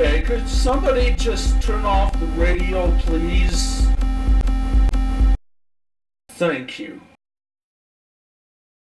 Okay, could somebody just turn off the radio, please? Thank you.